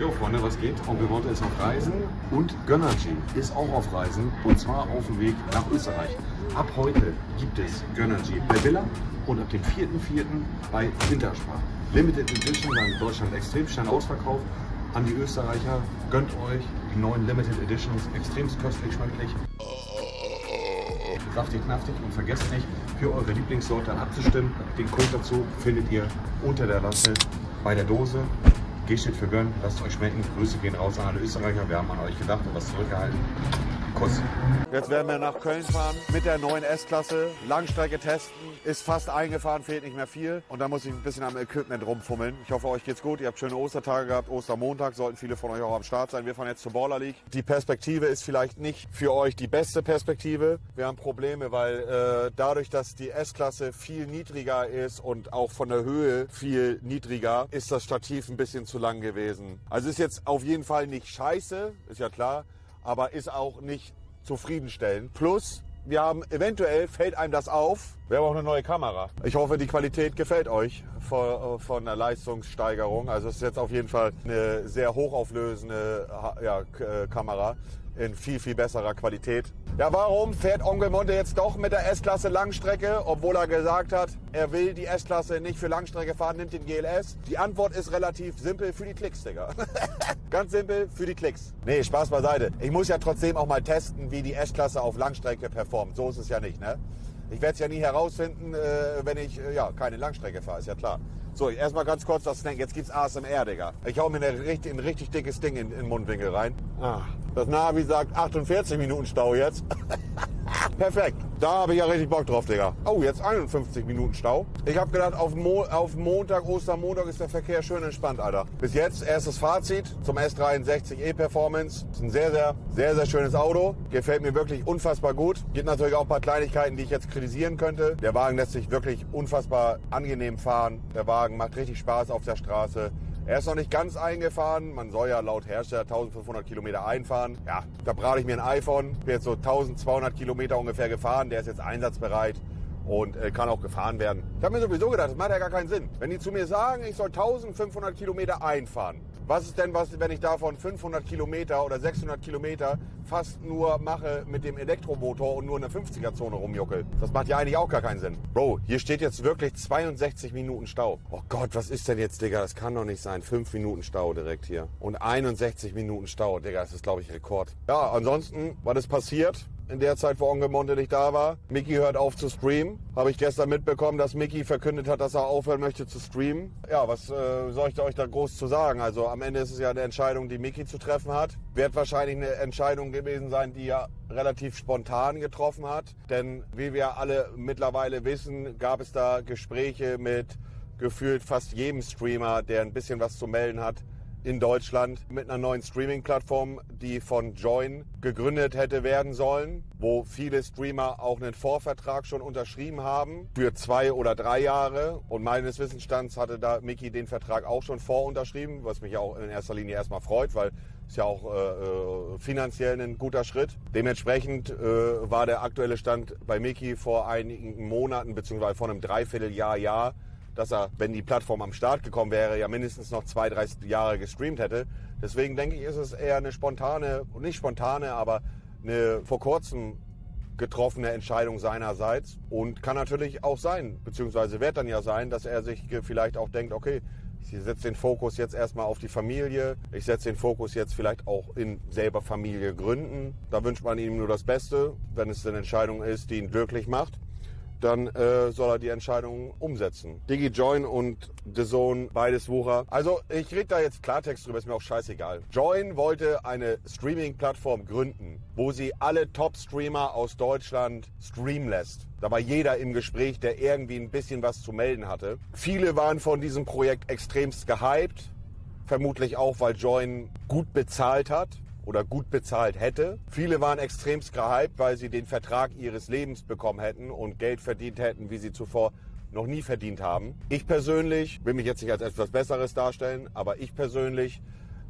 Jo, Freunde, was geht? Onkel Monte ist auf Reisen und Gönnergy ist auch auf Reisen und zwar auf dem Weg nach Österreich. Ab heute gibt es Gönnergy bei Villa und ab dem 4.4. bei Winterspar. Limited Edition war Deutschland extrem schnell ausverkauft. An die Österreicher, gönnt euch die neuen Limited Editions, extrem köstlich, schmecklich. Saftig, knaftig und vergesst nicht, für eure Lieblingssorte abzustimmen. Den Code dazu findet ihr unter der Latte bei der Dose. G steht für Gönn, lasst euch schmecken. Grüße gehen raus an alle Österreicher. Wir haben an euch gedacht und was zurückgehalten. Kuss. Jetzt werden wir nach Köln fahren mit der neuen S-Klasse, Langstrecke testen. Ist fast eingefahren, fehlt nicht mehr viel. Und da muss ich ein bisschen am Equipment rumfummeln. Ich hoffe, euch geht's gut. Ihr habt schöne Ostertage gehabt. Ostermontag sollten viele von euch auch am Start sein. Wir fahren jetzt zur Baller League. Die Perspektive ist vielleicht nicht für euch die beste Perspektive. Wir haben Probleme, weil äh, dadurch, dass die S-Klasse viel niedriger ist und auch von der Höhe viel niedriger, ist das Stativ ein bisschen zu lang gewesen. Also ist jetzt auf jeden Fall nicht scheiße, ist ja klar aber ist auch nicht zufriedenstellend. Plus, wir haben eventuell, fällt einem das auf, wir haben auch eine neue Kamera. Ich hoffe, die Qualität gefällt euch von, von der Leistungssteigerung. Also es ist jetzt auf jeden Fall eine sehr hochauflösende ja, äh, Kamera in viel, viel besserer Qualität. Ja, warum fährt Onkel Monte jetzt doch mit der S-Klasse Langstrecke, obwohl er gesagt hat, er will die S-Klasse nicht für Langstrecke fahren, nimmt den GLS? Die Antwort ist relativ simpel für die Klicks, Digga. Ganz simpel für die Klicks. Nee, Spaß beiseite. Ich muss ja trotzdem auch mal testen, wie die S-Klasse auf Langstrecke performt. So ist es ja nicht, ne? Ich werde es ja nie herausfinden, äh, wenn ich äh, ja, keine Langstrecke fahre, ist ja klar. So, erstmal ganz kurz das Snack. Jetzt gibt's ASMR, Digga. Ich hau mir ein richtig, ein richtig dickes Ding in, in den Mundwinkel rein. Ah, das Navi sagt 48 Minuten Stau jetzt. Perfekt. Da habe ich ja richtig Bock drauf, Digga. Oh, jetzt 51 Minuten Stau. Ich habe gedacht, auf, Mo auf Montag, Ostermontag ist der Verkehr schön entspannt, Alter. Bis jetzt erstes Fazit zum S63 E-Performance. Ist ein sehr, sehr, sehr, sehr schönes Auto. Gefällt mir wirklich unfassbar gut. Gibt natürlich auch ein paar Kleinigkeiten, die ich jetzt kritisieren könnte. Der Wagen lässt sich wirklich unfassbar angenehm fahren. Der Wagen macht richtig Spaß auf der Straße. Er ist noch nicht ganz eingefahren. Man soll ja laut Hersteller 1500 Kilometer einfahren. Ja, da brate ich mir ein iPhone. Bin jetzt so 1200 Kilometer ungefähr gefahren. Der ist jetzt einsatzbereit und äh, kann auch gefahren werden. Ich habe mir sowieso gedacht, das macht ja gar keinen Sinn. Wenn die zu mir sagen, ich soll 1500 Kilometer einfahren, was ist denn, was, wenn ich davon 500 Kilometer oder 600 Kilometer fast nur mache mit dem Elektromotor und nur in der 50er-Zone rumjuckel? Das macht ja eigentlich auch gar keinen Sinn. Bro, hier steht jetzt wirklich 62 Minuten Stau. Oh Gott, was ist denn jetzt, Digga? Das kann doch nicht sein. 5 Minuten Stau direkt hier. Und 61 Minuten Stau, Digga, das ist, glaube ich, Rekord. Ja, ansonsten, was ist passiert? In der Zeit, wo Onkel Monte nicht da war. Mickey hört auf zu streamen. Habe ich gestern mitbekommen, dass Mickey verkündet hat, dass er aufhören möchte zu streamen. Ja, was äh, soll ich euch da groß zu sagen? Also am Ende ist es ja eine Entscheidung, die Mickey zu treffen hat. Wird wahrscheinlich eine Entscheidung gewesen sein, die er relativ spontan getroffen hat. Denn wie wir alle mittlerweile wissen, gab es da Gespräche mit gefühlt fast jedem Streamer, der ein bisschen was zu melden hat in Deutschland mit einer neuen Streaming-Plattform, die von Join gegründet hätte werden sollen, wo viele Streamer auch einen Vorvertrag schon unterschrieben haben für zwei oder drei Jahre. Und meines Wissensstands hatte da Mickey den Vertrag auch schon vorunterschrieben, was mich auch in erster Linie erstmal freut, weil ist ja auch äh, äh finanziell ein guter Schritt. Dementsprechend äh, war der aktuelle Stand bei Mickey vor einigen Monaten beziehungsweise vor einem Dreivierteljahr, Jahr, dass er, wenn die Plattform am Start gekommen wäre, ja mindestens noch zwei, drei Jahre gestreamt hätte. Deswegen denke ich, ist es eher eine spontane, nicht spontane, aber eine vor kurzem getroffene Entscheidung seinerseits und kann natürlich auch sein, beziehungsweise wird dann ja sein, dass er sich vielleicht auch denkt, okay, ich setze den Fokus jetzt erstmal auf die Familie, ich setze den Fokus jetzt vielleicht auch in selber Familie gründen. Da wünscht man ihm nur das Beste, wenn es eine Entscheidung ist, die ihn glücklich macht dann äh, soll er die Entscheidung umsetzen. DigiJoin und The Zone, beides Wucher. Also ich rede da jetzt Klartext drüber, ist mir auch scheißegal. Join wollte eine Streaming-Plattform gründen, wo sie alle Top-Streamer aus Deutschland streamen lässt. Da war jeder im Gespräch, der irgendwie ein bisschen was zu melden hatte. Viele waren von diesem Projekt extremst gehypt. Vermutlich auch, weil Join gut bezahlt hat oder gut bezahlt hätte. Viele waren extremst gehypt, weil sie den Vertrag ihres Lebens bekommen hätten und Geld verdient hätten, wie sie zuvor noch nie verdient haben. Ich persönlich will mich jetzt nicht als etwas Besseres darstellen, aber ich persönlich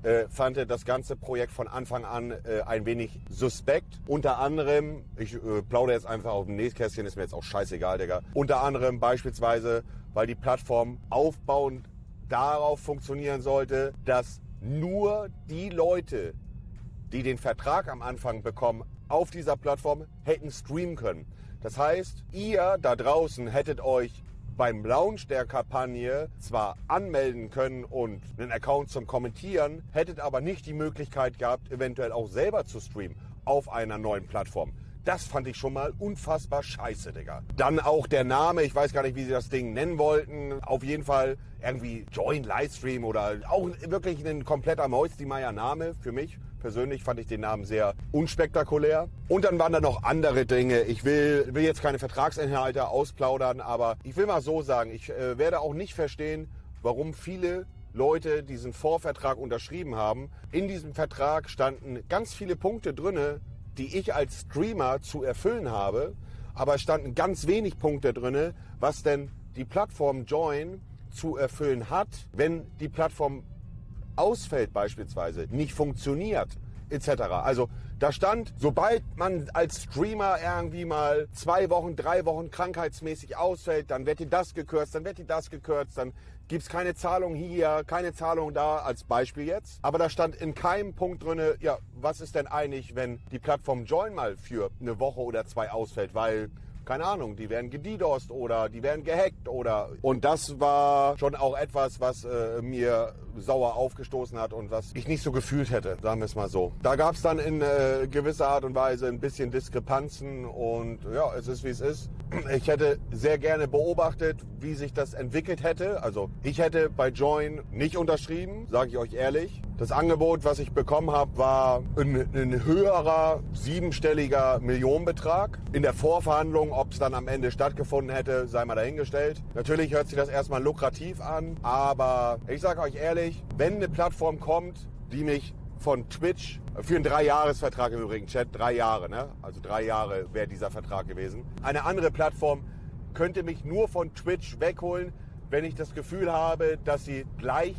äh, fand das ganze Projekt von Anfang an äh, ein wenig suspekt. Unter anderem, ich äh, plaudere jetzt einfach auf dem Nähkästchen, ist mir jetzt auch scheißegal, Digga. Unter anderem beispielsweise, weil die Plattform aufbauend darauf funktionieren sollte, dass nur die Leute, die den Vertrag am Anfang bekommen, auf dieser Plattform hätten streamen können. Das heißt, ihr da draußen hättet euch beim Launch der Kampagne zwar anmelden können und einen Account zum Kommentieren, hättet aber nicht die Möglichkeit gehabt, eventuell auch selber zu streamen auf einer neuen Plattform. Das fand ich schon mal unfassbar scheiße, Digga. Dann auch der Name, ich weiß gar nicht, wie sie das Ding nennen wollten. Auf jeden Fall irgendwie Join Livestream oder auch wirklich ein kompletter Mäustimeyer Name für mich. Persönlich fand ich den Namen sehr unspektakulär. Und dann waren da noch andere Dinge. Ich will, will jetzt keine Vertragsinhalte ausplaudern, aber ich will mal so sagen, ich äh, werde auch nicht verstehen, warum viele Leute diesen Vorvertrag unterschrieben haben. In diesem Vertrag standen ganz viele Punkte drinne, die ich als Streamer zu erfüllen habe, aber es standen ganz wenig Punkte drinne, was denn die Plattform Join zu erfüllen hat, wenn die Plattform ausfällt beispielsweise, nicht funktioniert etc. Also da stand, sobald man als Streamer irgendwie mal zwei Wochen, drei Wochen krankheitsmäßig ausfällt, dann wird dir das gekürzt, dann wird dir das gekürzt, dann gibt's keine Zahlung hier, keine Zahlung da, als Beispiel jetzt. Aber da stand in keinem Punkt drinne, ja, was ist denn eigentlich, wenn die Plattform Join mal für eine Woche oder zwei ausfällt, weil keine Ahnung, die werden gedidost oder die werden gehackt oder und das war schon auch etwas, was äh, mir sauer aufgestoßen hat und was ich nicht so gefühlt hätte, sagen wir es mal so. Da gab es dann in äh, gewisser Art und Weise ein bisschen Diskrepanzen und ja, es ist wie es ist. Ich hätte sehr gerne beobachtet, wie sich das entwickelt hätte. Also ich hätte bei Join nicht unterschrieben, sage ich euch ehrlich. Das Angebot, was ich bekommen habe, war ein, ein höherer siebenstelliger Millionenbetrag. In der Vorverhandlung, ob es dann am Ende stattgefunden hätte, sei mal dahingestellt. Natürlich hört sich das erstmal lukrativ an, aber ich sage euch ehrlich, wenn eine Plattform kommt, die mich von Twitch für einen Dreijahresvertrag im Übrigen, Chat, drei Jahre, ne? Also drei Jahre wäre dieser Vertrag gewesen. Eine andere Plattform könnte mich nur von Twitch wegholen, wenn ich das Gefühl habe, dass sie gleich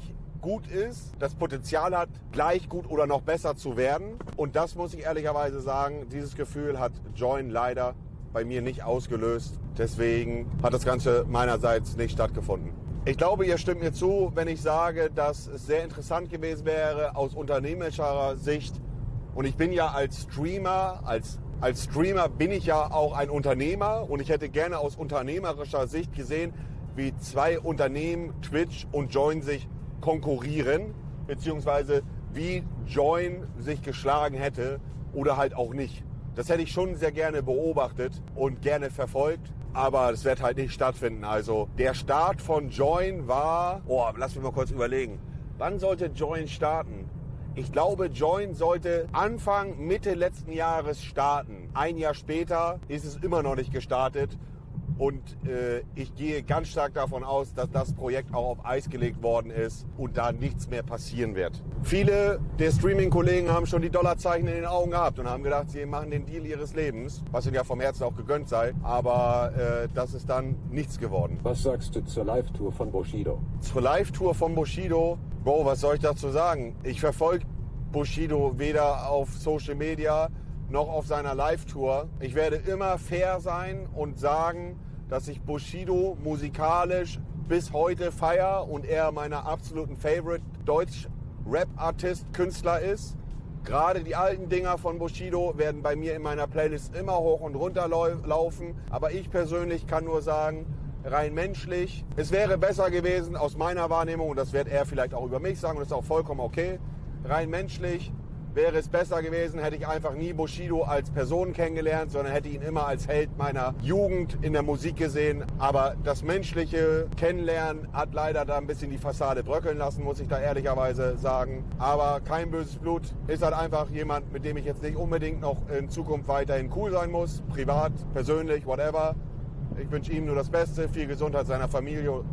gut ist, das Potenzial hat, gleich gut oder noch besser zu werden. Und das muss ich ehrlicherweise sagen, dieses Gefühl hat Join leider bei mir nicht ausgelöst. Deswegen hat das Ganze meinerseits nicht stattgefunden. Ich glaube, ihr stimmt mir zu, wenn ich sage, dass es sehr interessant gewesen wäre aus unternehmerischer Sicht. Und ich bin ja als Streamer, als, als Streamer bin ich ja auch ein Unternehmer und ich hätte gerne aus unternehmerischer Sicht gesehen, wie zwei Unternehmen, Twitch und Join, sich konkurrieren, beziehungsweise wie Join sich geschlagen hätte oder halt auch nicht. Das hätte ich schon sehr gerne beobachtet und gerne verfolgt aber es wird halt nicht stattfinden. Also der Start von Join war, oh, lass mich mal kurz überlegen. Wann sollte Join starten? Ich glaube, Join sollte Anfang, Mitte letzten Jahres starten. Ein Jahr später ist es immer noch nicht gestartet. Und äh, ich gehe ganz stark davon aus, dass das Projekt auch auf Eis gelegt worden ist und da nichts mehr passieren wird. Viele der Streaming-Kollegen haben schon die Dollarzeichen in den Augen gehabt und haben gedacht, sie machen den Deal ihres Lebens, was ihnen ja vom Herzen auch gegönnt sei. Aber äh, das ist dann nichts geworden. Was sagst du zur Live-Tour von Bushido? Zur Live-Tour von Bushido? Bro, was soll ich dazu sagen? Ich verfolge Bushido weder auf Social Media noch auf seiner Live-Tour. Ich werde immer fair sein und sagen, dass ich Bushido musikalisch bis heute feier und er meiner absoluten Favorite Deutsch-Rap-Artist, Künstler ist. Gerade die alten Dinger von Bushido werden bei mir in meiner Playlist immer hoch und runter laufen. Aber ich persönlich kann nur sagen, rein menschlich, es wäre besser gewesen aus meiner Wahrnehmung, und das wird er vielleicht auch über mich sagen, und das ist auch vollkommen okay, rein menschlich wäre es besser gewesen, hätte ich einfach nie Bushido als Person kennengelernt, sondern hätte ihn immer als Held meiner Jugend in der Musik gesehen. Aber das menschliche Kennenlernen hat leider da ein bisschen die Fassade bröckeln lassen, muss ich da ehrlicherweise sagen. Aber kein böses Blut ist halt einfach jemand, mit dem ich jetzt nicht unbedingt noch in Zukunft weiterhin cool sein muss. Privat, persönlich, whatever. Ich wünsche ihm nur das Beste, viel Gesundheit seiner Familie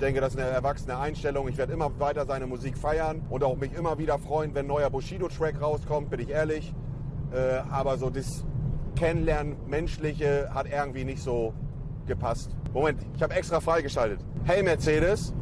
denke, das ist eine erwachsene Einstellung. Ich werde immer weiter seine Musik feiern und auch mich immer wieder freuen, wenn ein neuer Bushido-Track rauskommt, bin ich ehrlich. Äh, aber so das Kennenlernen, Menschliche hat irgendwie nicht so gepasst. Moment, ich habe extra freigeschaltet. Hey Mercedes,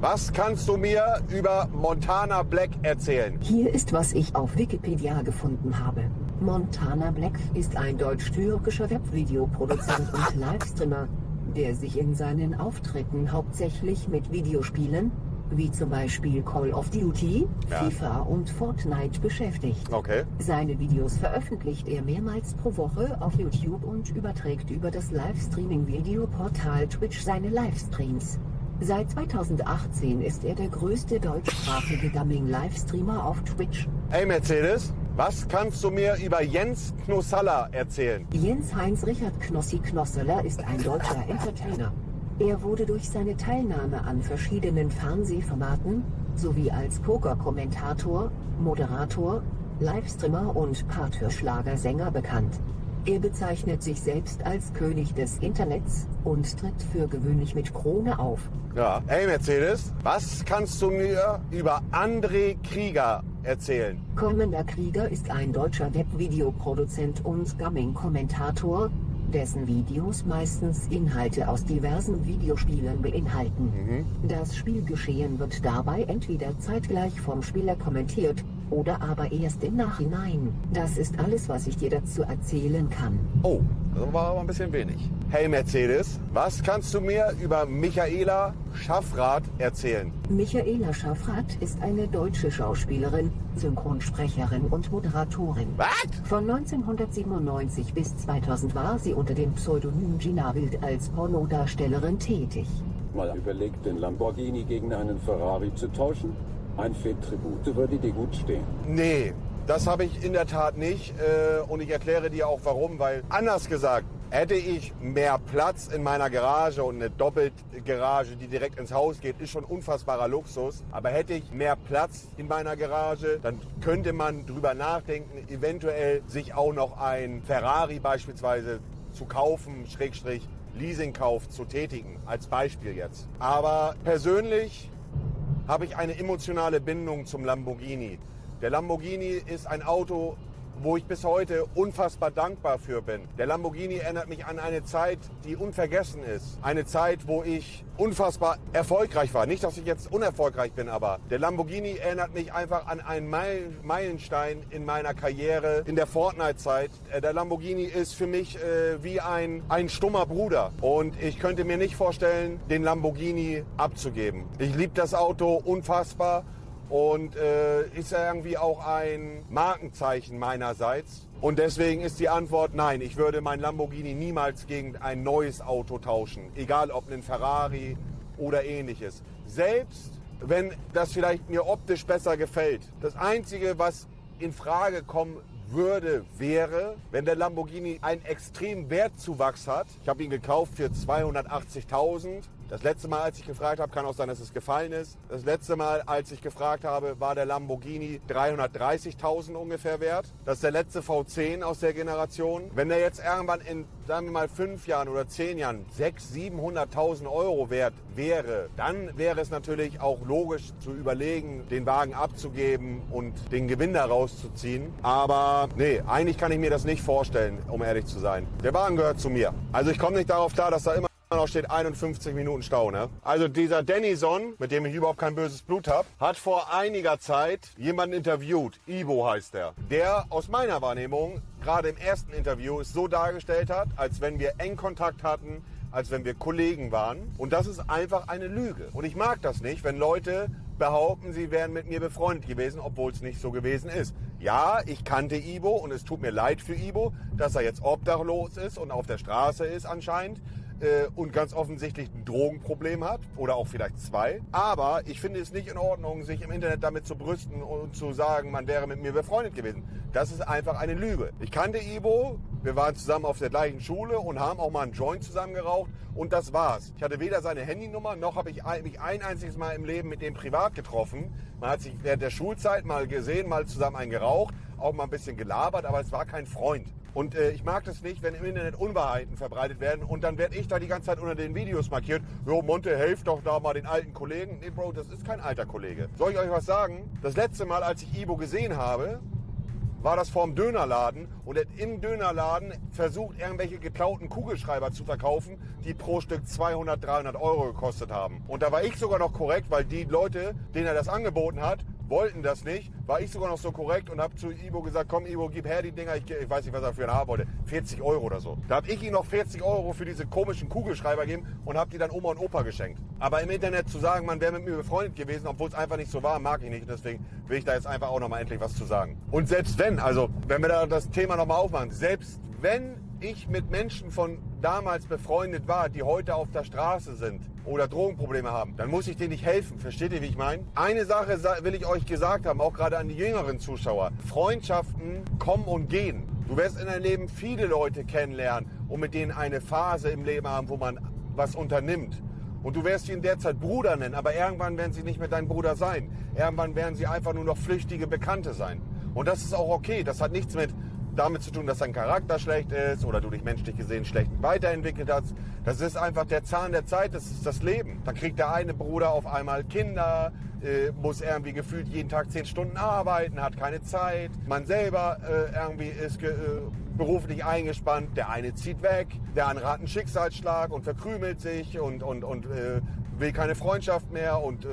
was kannst du mir über Montana Black erzählen? Hier ist, was ich auf Wikipedia gefunden habe. Montana Black ist ein deutsch-türkischer Webvideoproduzent und Livestreamer, der sich in seinen Auftritten hauptsächlich mit Videospielen, wie zum Beispiel Call of Duty, Ja. FIFA und Fortnite beschäftigt. Okay. Seine Videos veröffentlicht er mehrmals pro Woche auf YouTube und überträgt über das Livestreaming-Videoportal Twitch seine Livestreams. Seit 2018 ist er der größte deutschsprachige Gaming-Livestreamer auf Twitch. Hey Mercedes, was kannst du mir über Jens Knossalla erzählen? Jens Heinz Richard Knossi Knosseler ist ein deutscher Entertainer. Er wurde durch seine Teilnahme an verschiedenen Fernsehformaten sowie als Pokerkommentator, Moderator, Livestreamer und Parthörschlagersänger bekannt. Er bezeichnet sich selbst als König des Internets und tritt für gewöhnlich mit Krone auf. Ja. Hey Mercedes, was kannst du mir über André Krieger erzählen? Kommender Krieger ist ein deutscher Webvideoproduzent und Gaming-Kommentator, dessen Videos meistens Inhalte aus diversen Videospielen beinhalten. Das Spielgeschehen wird dabei entweder zeitgleich vom Spieler kommentiert oder aber erst im Nachhinein. Das ist alles, was ich dir dazu erzählen kann. Oh, das war aber ein bisschen wenig. Hey Mercedes, was kannst du mir über Michaela Schaffrath erzählen? Michaela Schaffrath ist eine deutsche Schauspielerin, Synchronsprecherin und Moderatorin. Was? Von 1997 bis 2000 war sie unter dem Pseudonym Gina Wild als Pornodarstellerin tätig. Mal überlegt, den Lamborghini gegen einen Ferrari zu tauschen? Ein Fett-Tribut würde dir gut stehen. Nee, das habe ich in der Tat nicht. Äh, und ich erkläre dir auch warum, weil anders gesagt, hätte ich mehr Platz in meiner Garage und eine Doppelgarage, die direkt ins Haus geht, ist schon unfassbarer Luxus. Aber hätte ich mehr Platz in meiner Garage, dann könnte man drüber nachdenken, eventuell sich auch noch ein Ferrari beispielsweise zu kaufen, Schrägstrich Leasingkauf zu tätigen, als Beispiel jetzt. Aber persönlich habe ich eine emotionale Bindung zum Lamborghini. Der Lamborghini ist ein Auto, wo ich bis heute unfassbar dankbar für bin. Der Lamborghini erinnert mich an eine Zeit, die unvergessen ist. Eine Zeit, wo ich unfassbar erfolgreich war. Nicht, dass ich jetzt unerfolgreich bin, aber der Lamborghini erinnert mich einfach an einen Meil- Meilenstein in meiner Karriere, in der Fortnite-Zeit. Äh, Der Lamborghini ist für mich äh, wie ein, ein stummer Bruder. Und ich könnte mir nicht vorstellen, den Lamborghini abzugeben. Ich liebe das Auto unfassbar und äh, ist irgendwie auch ein Markenzeichen meinerseits. Und deswegen ist die Antwort nein, ich würde mein Lamborghini niemals gegen ein neues Auto tauschen, egal ob ein Ferrari oder ähnliches. Selbst wenn das vielleicht mir optisch besser gefällt. Das Einzige, was in Frage kommen würde, wäre, wenn der Lamborghini einen extremen Wertzuwachs hat. Ich habe ihn gekauft für 280.000. Das letzte Mal, als ich gefragt habe, kann auch sein, dass es gefallen ist. Das letzte Mal, als ich gefragt habe, war der Lamborghini 330.000 ungefähr wert. Das ist der letzte V10 aus der Generation. Wenn der jetzt irgendwann in, sagen wir mal, fünf Jahren oder zehn Jahren 600.000, 700.000 Euro wert wäre, dann wäre es natürlich auch logisch zu überlegen, den Wagen abzugeben und den Gewinn daraus zu ziehen. Aber nee, eigentlich kann ich mir das nicht vorstellen, um ehrlich zu sein. Der Wagen gehört zu mir. Also ich komme nicht darauf klar, dass da immer noch steht 51 Minuten Stau, ne? Also dieser Dennison, mit dem ich überhaupt kein böses Blut habe, hat vor einiger Zeit jemanden interviewt. Ibo heißt er. Der aus meiner Wahrnehmung gerade im ersten Interview es so dargestellt hat, als wenn wir eng Kontakt hatten, als wenn wir Kollegen waren. Und das ist einfach eine Lüge. Und ich mag das nicht, wenn Leute behaupten, sie wären mit mir befreundet gewesen, obwohl es nicht so gewesen ist. Ja, ich kannte Ibo und es tut mir leid für Ibo, dass er jetzt obdachlos ist und auf der Straße ist anscheinend äh, und ganz offensichtlich ein Drogenproblem hat oder auch vielleicht zwei. Aber ich finde es nicht in Ordnung, sich im Internet damit zu brüsten und zu sagen, man wäre mit mir befreundet gewesen. Das ist einfach eine Lüge. Ich kannte Ibo, wir waren zusammen auf der gleichen Schule und haben auch mal einen Joint zusammen geraucht und das war's. Ich hatte weder seine Handynummer noch habe ich mich ein einziges Mal im Leben mit dem privat getroffen. Man hat sich während der Schulzeit mal gesehen, mal zusammen einen geraucht, auch mal ein bisschen gelabert, aber es war kein Freund. Und äh, ich mag das nicht, wenn im Internet Unwahrheiten verbreitet werden und dann werde ich da die ganze Zeit unter den Videos markiert. Jo, Monte, helft doch da mal den alten Kollegen. Nee, Bro, das ist kein alter Kollege. Soll ich euch was sagen? Das letzte Mal, als ich Ibo gesehen habe, war das vorm Dönerladen und er hat im Dönerladen versucht, irgendwelche geklauten Kugelschreiber zu verkaufen, die pro Stück 200, 300 Euro gekostet haben. Und da war ich sogar noch korrekt, weil die Leute, denen er das angeboten hat, wollten das nicht, war ich sogar noch so korrekt und habe zu Ibo gesagt, komm Ibo, gib her die Dinger, ich, ich weiß nicht, was er für einen haben wollte, 40 Euro oder so. Da habe ich ihm noch 40 Euro für diese komischen Kugelschreiber gegeben und habe die dann Oma und Opa geschenkt. Aber im Internet zu sagen, man wäre mit mir befreundet gewesen, obwohl es einfach nicht so war, mag ich nicht. Und deswegen will ich da jetzt einfach auch noch mal endlich was zu sagen. Und selbst wenn, also wenn wir da das Thema noch mal aufmachen, selbst wenn ich mit Menschen von damals befreundet war, die heute auf der Straße sind oder Drogenprobleme haben, dann muss ich denen nicht helfen. Versteht ihr, wie ich meine? Eine Sache will ich euch gesagt haben, auch gerade an die jüngeren Zuschauer. Freundschaften kommen und gehen. Du wirst in deinem Leben viele Leute kennenlernen und mit denen eine Phase im Leben haben, wo man was unternimmt. Und du wirst sie in der Zeit Bruder nennen, aber irgendwann werden sie nicht mehr dein Bruder sein. Irgendwann werden sie einfach nur noch flüchtige Bekannte sein. Und das ist auch okay. Das hat nichts mit damit zu tun, dass dein Charakter schlecht ist oder du dich menschlich gesehen schlecht weiterentwickelt hast. Das ist einfach der Zahn der Zeit, das ist das Leben. Dann kriegt der eine Bruder auf einmal Kinder, äh, muss irgendwie gefühlt jeden Tag zehn Stunden arbeiten, hat keine Zeit. Man selber äh, irgendwie ist äh, beruflich eingespannt. Der eine zieht weg, der andere hat einen Schicksalsschlag und verkrümelt sich und, und, und äh, will keine Freundschaft mehr und äh,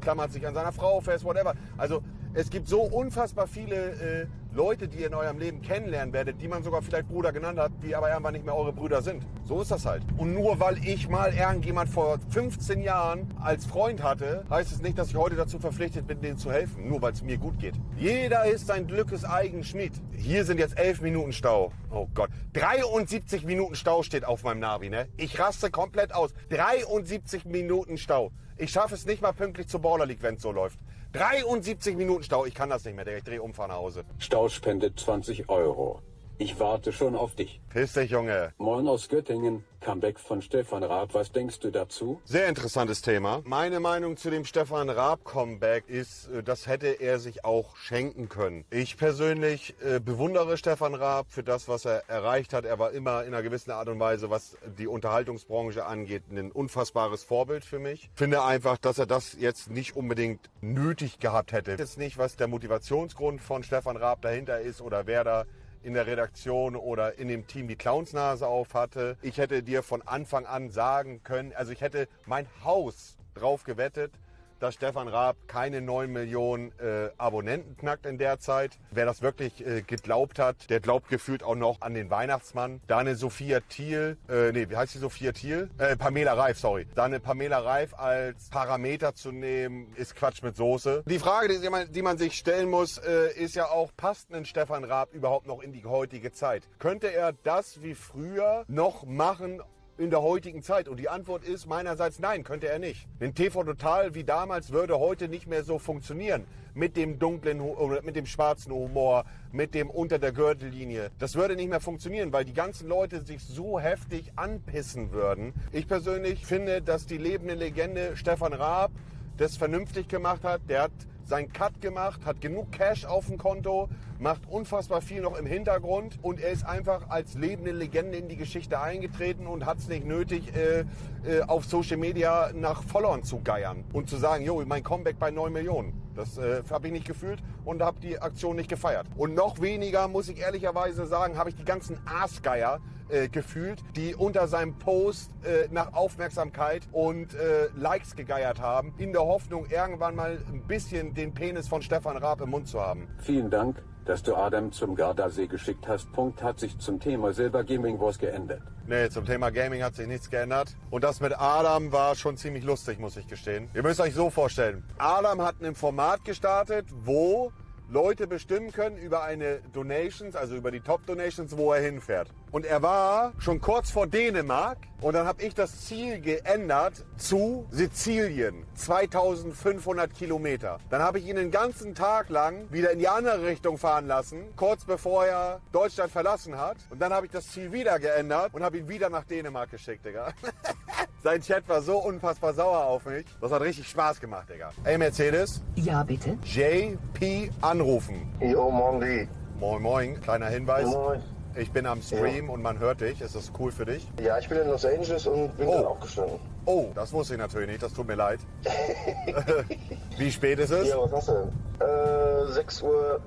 klammert sich an seiner Frau fest, whatever. Also es gibt so unfassbar viele äh, Leute, die ihr in eurem Leben kennenlernen werdet, die man sogar vielleicht Bruder genannt hat, die aber irgendwann nicht mehr eure Brüder sind. So ist das halt. Und nur weil ich mal irgendjemand vor 15 Jahren als Freund hatte, heißt es nicht, dass ich heute dazu verpflichtet bin, denen zu helfen, nur weil es mir gut geht. Jeder ist sein Glückes eigen Schmied. Hier sind jetzt 11 Minuten Stau. Oh Gott. 73 Minuten Stau steht auf meinem Navi, ne? Ich raste komplett aus. 73 Minuten Stau. Ich schaffe es nicht mal pünktlich zur Baller League, wenn es so läuft. 73 Minuten Stau, ich kann das nicht mehr, ich drehe um, fahr nach Hause. Stau spendet 20 Euro. Ich warte schon auf dich. Piss dich, Junge. Moin aus Göttingen. Comeback von Stefan Raab. Was denkst du dazu? Sehr interessantes Thema. Meine Meinung zu dem Stefan Raab Comeback ist, äh, das hätte er sich auch schenken können. Ich persönlich äh, bewundere Stefan Raab für das, was er erreicht hat. Er war immer in einer gewissen Art und Weise, was die Unterhaltungsbranche angeht, ein unfassbares Vorbild für mich. Finde einfach, dass er das jetzt nicht unbedingt nötig gehabt hätte. Jetzt nicht, was der Motivationsgrund von Stefan Raab dahinter ist oder wer da in der Redaktion oder in dem Team die Clownsnase auf hatte. Ich hätte dir von Anfang an sagen können, also ich hätte mein Haus drauf gewettet, dass Stefan Raab keine 9 Millionen äh, Abonnenten knackt in der Zeit. Wer das wirklich äh, geglaubt hat, der glaubt gefühlt auch noch an den Weihnachtsmann. Da eine Sophia Thiel, äh, nee, wie heißt die Sophia Thiel? Äh, Pamela Reif, sorry. Da eine Pamela Reif als Parameter zu nehmen, ist Quatsch mit Soße. Die Frage, die man, die man sich stellen muss, äh, ist ja auch, passt ein Stefan Raab überhaupt noch in die heutige Zeit? Könnte er das wie früher noch machen, in der heutigen Zeit? Und die Antwort ist meinerseits nein, könnte er nicht. Denn TV Total wie damals würde heute nicht mehr so funktionieren. Mit dem dunklen oder mit dem schwarzen Humor, mit dem unter der Gürtellinie. Das würde nicht mehr funktionieren, weil die ganzen Leute sich so heftig anpissen würden. Ich persönlich finde, dass die lebende Legende Stefan Raab das vernünftig gemacht hat. Der hat seinen Cut gemacht, hat genug Cash auf dem Konto, macht unfassbar viel noch im Hintergrund und er ist einfach als lebende Legende in die Geschichte eingetreten und hat es nicht nötig, äh, äh, auf Social Media nach Followern zu geiern und zu sagen, jo, mein Comeback bei 9 Millionen. Das äh, habe ich nicht gefühlt und habe die Aktion nicht gefeiert. Und noch weniger, muss ich ehrlicherweise sagen, habe ich die ganzen Aasgeier äh, gefühlt, die unter seinem Post äh, nach Aufmerksamkeit und äh, Likes gegeiert haben, in der Hoffnung, irgendwann mal ein bisschen den Penis von Stefan Raab im Mund zu haben. Vielen Dank, dass du Adam zum Gardasee geschickt hast. Punkt hat sich zum Thema Silber Gaming Wars geändert. Nee, zum Thema Gaming hat sich nichts geändert. Und das mit Adam war schon ziemlich lustig, muss ich gestehen. Ihr müsst euch so vorstellen. Adam hat ein Format gestartet, wo Leute bestimmen können über eine Donations, also über die Top Donations, wo er hinfährt. Und er war schon kurz vor Dänemark und dann habe ich das Ziel geändert zu Sizilien, 2500 Kilometer. Dann habe ich ihn den ganzen Tag lang wieder in die andere Richtung fahren lassen, kurz bevor er Deutschland verlassen hat. Und dann habe ich das Ziel wieder geändert und habe ihn wieder nach Dänemark geschickt, Digga. Sein Chat war so unfassbar sauer auf mich. Das hat richtig Spaß gemacht, Digga. Ey, Mercedes. Ja, bitte. JP anrufen. Jo, morgen die. Moin, moin. Kleiner Hinweis. Moin. Ich bin am Stream und man hört dich. Ist das cool für dich? Ja, ich bin in Los Angeles und bin Oh. gerade aufgestanden. Oh, das wusste ich natürlich nicht. Das tut mir leid. Wie spät ist es? Ja, was hast du denn? Äh, 6.30 Uhr,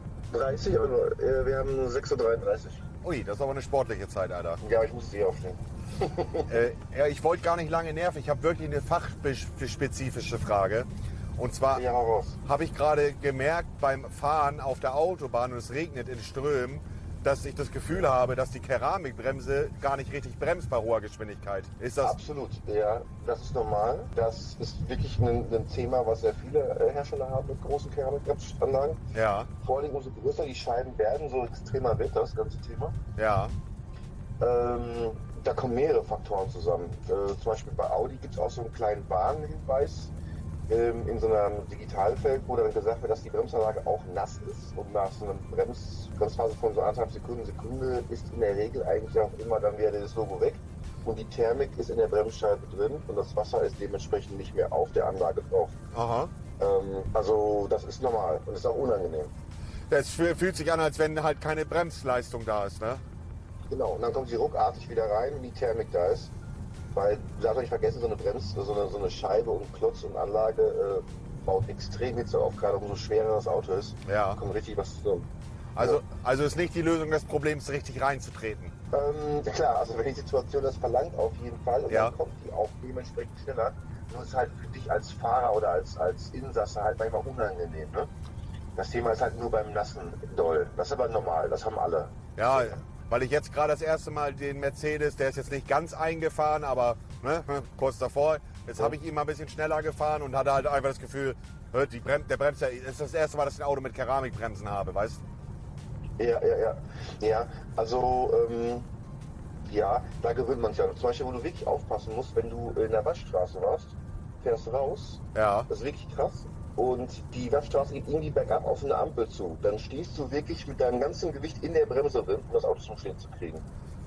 äh, wir haben 6.33 Uhr. Ui, das ist aber eine sportliche Zeit, Alter. Ja, ich musste hier aufstehen. Äh, ja, ich wollte gar nicht lange nerven. Ich habe wirklich eine fachspezifische Frage. Und zwar Ja, habe ich gerade gemerkt beim Fahren auf der Autobahn und es regnet in Strömen, dass ich das Gefühl habe, dass die Keramikbremse gar nicht richtig bremst bei hoher Geschwindigkeit. Ist das? Absolut, ja, das ist normal. Das ist wirklich ein, ein Thema, was sehr viele äh, Hersteller haben mit großen Keramikbremsanlagen. Ja, Vor allem umso größer die Scheiben werden, so extremer wird das ganze Thema. ja, Ähm, da kommen mehrere Faktoren zusammen. Äh, zum Beispiel bei Audi gibt es auch so einen kleinen Warnhinweis ähm, in so einem Digitalfeld, wo dann gesagt wird, dass die Bremsanlage auch nass ist. Und nach so einer Brems Bremsphase von so anderthalb Sekunden, Sekunde ist in der Regel eigentlich auch immer dann wieder das Logo weg. Und die Thermik ist in der Bremsscheibe drin und das Wasser ist dementsprechend nicht mehr auf der Anlage drauf. aha. Ähm, also das ist normal und ist auch unangenehm. Das fü- fühlt sich an, als wenn halt keine Bremsleistung da ist, ne? Genau, und dann kommt sie ruckartig wieder rein, wenn die Thermik da ist. Weil, du darfst nicht vergessen, so eine Brems, so eine, so eine Scheibe und Klotz und Anlage äh, baut extrem Hitze auf, gerade umso schwerer das Auto ist. Ja. Kommt richtig was zusammen. Also, also ist nicht die Lösung des Problems, richtig reinzutreten. Ähm, ja klar, also wenn die Situation das verlangt, auf jeden Fall. Und Ja. dann kommt die auch dementsprechend schneller. Nur ist halt für dich als Fahrer oder als, als Insasse halt manchmal unangenehm. Ne? Das Thema ist halt nur beim Nassen doll. Das ist aber normal, das haben alle. Ja, weil ich jetzt gerade das erste Mal den Mercedes, der ist jetzt nicht ganz eingefahren, aber ne, kurz davor, jetzt habe ich ihn mal ein bisschen schneller gefahren und hatte halt einfach das Gefühl, die Brem der Bremser, das ist das erste Mal, dass ich ein Auto mit Keramikbremsen habe, weißt du? Ja, ja, ja. Ja, also, ähm, ja, da gewöhnt man sich an. Zum Beispiel, wo du wirklich aufpassen musst, wenn du in der Waschstraße warst, fährst du raus, Ja. das ist wirklich krass, und die Waschstraße geht irgendwie bergab auf eine Ampel zu. Dann stehst du wirklich mit deinem ganzen Gewicht in der Bremse drin, um das Auto zum Stehen zu kriegen.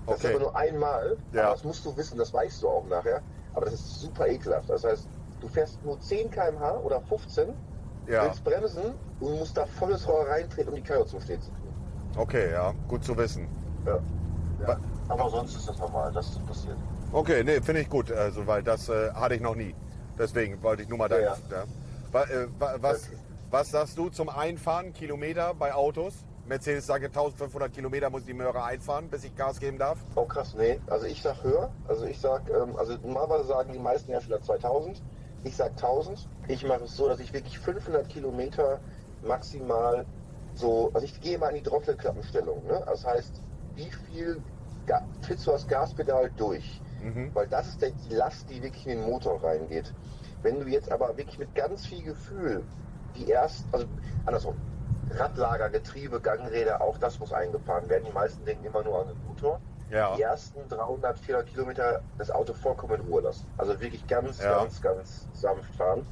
Das Okay. ist aber nur einmal, Ja. aber das musst du wissen, das weißt du auch nachher, aber das ist super ekelhaft. Das heißt, du fährst nur 10 km/h oder 15, Ja. willst bremsen und musst da volles Rohr reintreten, um die Karre zum Stehen zu kriegen. Okay, ja, gut zu wissen. Ja. Ja. Aber sonst ist das normal, dass das passiert. Okay, nee, finde ich gut, also, weil das äh, hatte ich noch nie. Deswegen wollte ich nur mal dein. Ja, Äh, wa- was, was sagst du zum Einfahren, Kilometer bei Autos? Mercedes sagt, 1500 Kilometer muss die Möhre einfahren, bis ich Gas geben darf. Oh krass, nee. Also ich sag höher. Also ich sag, ähm, also normalerweise sagen die meisten Hersteller 2000. Ich sag 1000. Ich mache es so, dass ich wirklich 500 Kilometer maximal so, also ich gehe mal in die Drosselklappenstellung. Ne? Das heißt, wie viel Ga du das Gaspedal durch? Weil das ist die Last, die wirklich in den Motor reingeht. Wenn du jetzt aber wirklich mit ganz viel Gefühl die erst, also andersrum, Radlager, Getriebe, Gangräder, auch das muss eingefahren werden. Die meisten denken immer nur an den Motor. Ja. Die ersten 300, 400 Kilometer das Auto vollkommen in Ruhe lassen. Also wirklich ganz, Ja. ganz, ganz sanft fahren.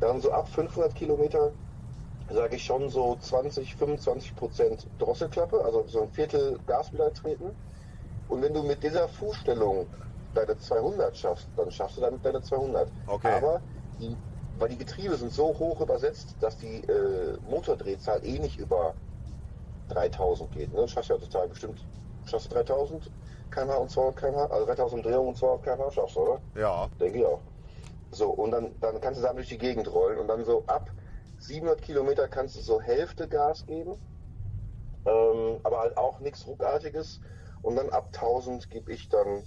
Dann so ab 500 Kilometer sage ich schon so 20, 25 Prozent Drosselklappe, also so ein Viertel Gaspedal treten. Und wenn du mit dieser Fußstellung deine 200 schaffst, dann schaffst du damit deine 200. Okay. Aber die, weil die Getriebe sind so hoch übersetzt, dass die äh, Motordrehzahl eh nicht über 3000 geht. Ne? Schaffst du ja total bestimmt. Schaffst du 3000 km/h und 200 km/h? Also 3000 Umdrehungen und 200 km/h schaffst du, oder? Ja. Denke ich auch. So, und dann, dann kannst du damit durch die Gegend rollen und dann so ab 700 Kilometer kannst du so Hälfte Gas geben, ähm, aber halt auch nichts Ruckartiges. Und dann ab 1000 gebe ich dann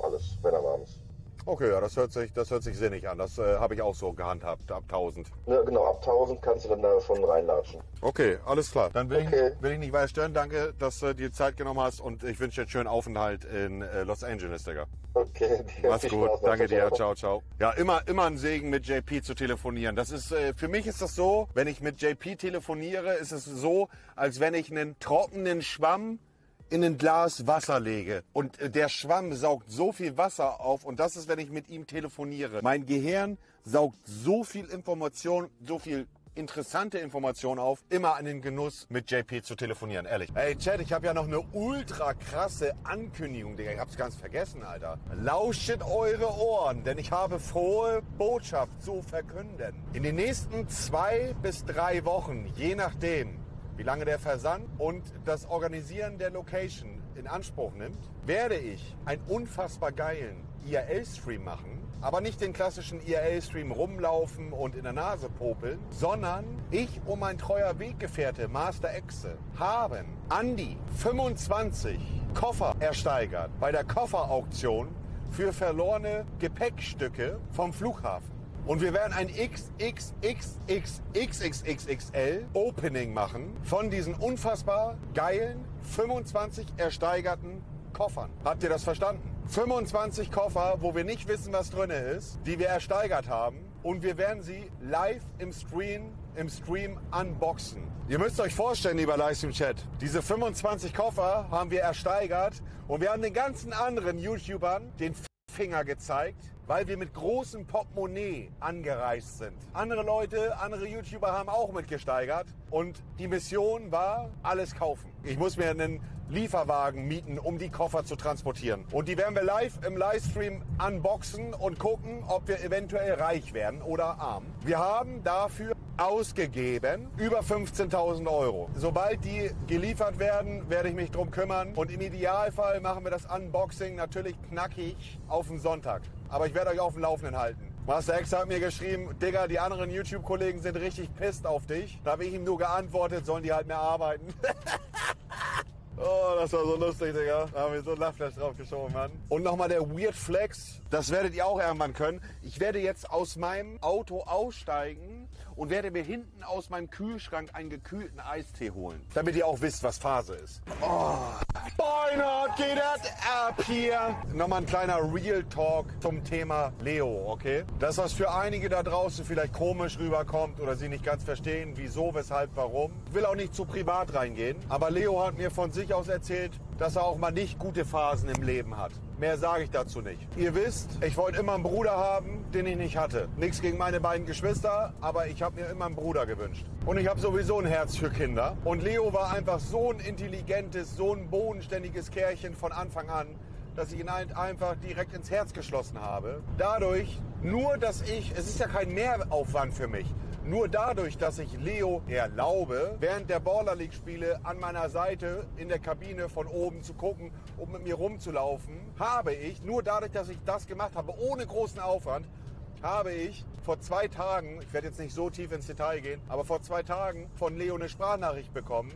alles, wenn er warm ist. Okay, ja, das hört sich, das hört sich sinnig an. Das äh, habe ich auch so gehandhabt, ab 1000. Ja, genau, ab 1000 kannst du dann da schon reinlatschen. Okay, alles klar. Dann will, Okay. ich, will ich nicht weiter stören. Danke, dass du dir Zeit genommen hast und ich wünsche dir einen schönen Aufenthalt in äh, Los Angeles, Digga. Okay, dir Mach's gut. Spaß. Danke dir. Ciao, ciao. Ja, immer, immer ein Segen, mit JP zu telefonieren. Das ist, äh, für mich ist das so, wenn ich mit JP telefoniere, ist es so, als wenn ich einen trockenen Schwamm in ein Glas Wasser lege. Und äh, der Schwamm saugt so viel Wasser auf. Und das ist, wenn ich mit ihm telefoniere. Mein Gehirn saugt so viel Information, so viel interessante Informationen auf, immer an den Genuss mit JP zu telefonieren, ehrlich. Ey, Chad, ich habe ja noch eine ultra krasse Ankündigung, Digga. Ich hab's ganz vergessen, Alter. Lauschet eure Ohren, denn ich habe frohe Botschaft zu verkünden. In den nächsten zwei bis drei Wochen, je nachdem, wie lange der Versand und das Organisieren der Location in Anspruch nimmt, werde ich einen unfassbar geilen IRL-Stream machen. Aber nicht den klassischen IRL-Stream rumlaufen und in der Nase popeln, sondern ich und mein treuer Weggefährte Master Exe haben an die 25 Koffer ersteigert bei der Kofferauktion für verlorene Gepäckstücke vom Flughafen. Und wir werden ein XXXXXXXL Opening machen von diesen unfassbar geilen 25 ersteigerten Koffern. Habt ihr das verstanden? 25 Koffer, wo wir nicht wissen, was drin ist, die wir ersteigert haben. Und wir werden sie live im Stream, im Stream unboxen. Ihr müsst euch vorstellen, lieber Livestream-Chat, diese 25 Koffer haben wir ersteigert und wir haben den ganzen anderen YouTubern den Finger gezeigt, weil wir mit großem Portemonnaie angereist sind. Andere Leute, andere YouTuber haben auch mitgesteigert und die Mission war, alles kaufen. Ich muss mir einen Lieferwagen mieten, um die Koffer zu transportieren. Und die werden wir live im Livestream unboxen und gucken, ob wir eventuell reich werden oder arm. Wir haben dafür ausgegeben über 15.000 Euro. Sobald die geliefert werden, werde ich mich drum kümmern. Und im Idealfall machen wir das Unboxing natürlich knackig auf den Sonntag. Aber ich werde euch auf dem Laufenden halten. Master X hat mir geschrieben, Digga, die anderen YouTube-Kollegen sind richtig pisst auf dich. Da habe ich ihm nur geantwortet, sollen die halt mehr arbeiten. Oh, das war so lustig, Digga. Da haben wir so ein Lachflash drauf geschoben, Mann. Und nochmal der Weird Flex. Das werdet ihr auch irgendwann können. Ich werde jetzt aus meinem Auto aussteigen und werde mir hinten aus meinem Kühlschrank einen gekühlten Eistee holen. Damit ihr auch wisst, was Phase ist. Oh. Beinert geht das ab hier. Nochmal ein kleiner Real Talk zum Thema Leo, okay? Das, was für einige da draußen vielleicht komisch rüberkommt oder sie nicht ganz verstehen, wieso, weshalb, warum. Ich will auch nicht zu privat reingehen. Aber Leo hat mir von sich aus erzählt, dass er auch mal nicht gute Phasen im Leben hat. Mehr sage ich dazu nicht. Ihr wisst, ich wollte immer einen Bruder haben, den ich nicht hatte. Nichts gegen meine beiden Geschwister, aber ich habe mir immer einen Bruder gewünscht. Und ich habe sowieso ein Herz für Kinder. Und Leo war einfach so ein intelligentes, so ein bodenständiges Kerlchen von Anfang an, dass ich ihn halt einfach direkt ins Herz geschlossen habe. Dadurch, nur dass ich, es ist ja kein Mehraufwand für mich, nur dadurch, dass ich Leo erlaube, während der Baller League Spiele an meiner Seite in der Kabine von oben zu gucken, um mit mir rumzulaufen, habe ich, nur dadurch, dass ich das gemacht habe, ohne großen Aufwand, habe ich vor zwei Tagen, ich werde jetzt nicht so tief ins Detail gehen, aber vor zwei Tagen von Leo eine Sprachnachricht bekommen,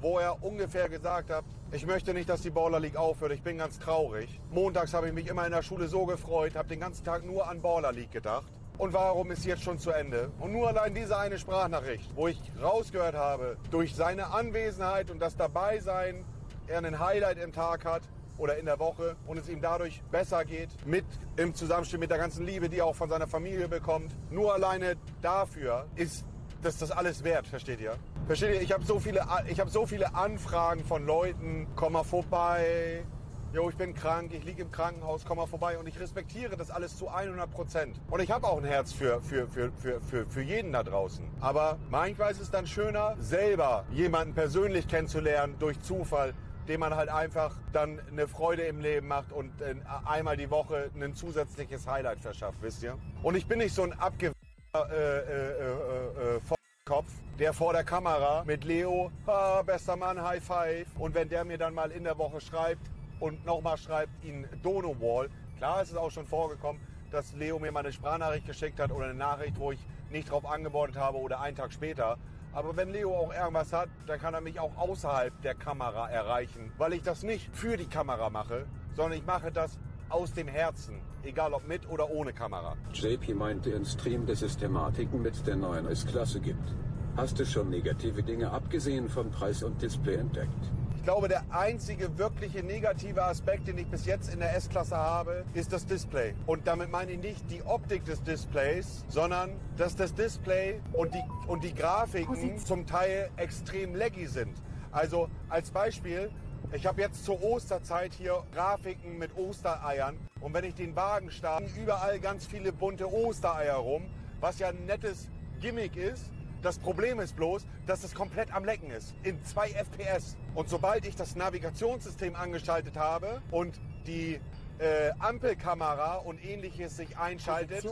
wo er ungefähr gesagt hat, ich möchte nicht, dass die Baller League aufhört, ich bin ganz traurig. Montags habe ich mich immer in der Schule so gefreut, habe den ganzen Tag nur an Baller League gedacht. Und warum ist jetzt schon zu Ende? Und nur allein diese eine Sprachnachricht, wo ich rausgehört habe, durch seine Anwesenheit und das Dabeisein, er einen Highlight im Tag hat oder in der Woche und es ihm dadurch besser geht, mit im Zusammenspiel mit der ganzen Liebe, die er auch von seiner Familie bekommt. Nur alleine dafür ist das das alles wert, versteht ihr? Versteht ihr? Ich habe so viele, ich habe so viele Anfragen von Leuten, komm mal vorbei, jo, ich bin krank, ich liege im Krankenhaus, komm mal vorbei und ich respektiere das alles zu 100 Prozent. Und ich habe auch ein Herz für, für, für, für, für, für jeden da draußen. Aber manchmal ist es dann schöner, selber jemanden persönlich kennenzulernen durch Zufall, dem man halt einfach dann eine Freude im Leben macht und äh, einmal die Woche ein zusätzliches Highlight verschafft, wisst ihr? Und ich bin nicht so ein abge... Äh, äh, äh, äh, Kopf, der vor der Kamera mit Leo, ah, bester Mann, High Five. Und wenn der mir dann mal in der Woche schreibt, und nochmal schreibt ihn Donowall. Klar ist es auch schon vorgekommen, dass Leo mir mal eine Sprachnachricht geschickt hat oder eine Nachricht, wo ich nicht drauf angebordet habe oder einen Tag später. Aber wenn Leo auch irgendwas hat, dann kann er mich auch außerhalb der Kamera erreichen, weil ich das nicht für die Kamera mache, sondern ich mache das aus dem Herzen, egal ob mit oder ohne Kamera. JP meinte im Stream, dass es Thematiken mit der neuen S-Klasse gibt. Hast du schon negative Dinge abgesehen von Preis und Display entdeckt? Ich glaube, der einzige wirkliche negative Aspekt, den ich bis jetzt in der S-Klasse habe, ist das Display. Und damit meine ich nicht die Optik des Displays, sondern dass das Display und die, und die Grafiken zum Teil extrem laggy sind. Also als Beispiel, ich habe jetzt zur Osterzeit hier Grafiken mit Ostereiern. Und wenn ich den Wagen starte, überall ganz viele bunte Ostereier rum, was ja ein nettes Gimmick ist. Das Problem ist bloß, dass es komplett am Lecken ist. In 2 FPS. Und sobald ich das Navigationssystem angeschaltet habe und die äh, Ampelkamera und ähnliches sich einschaltet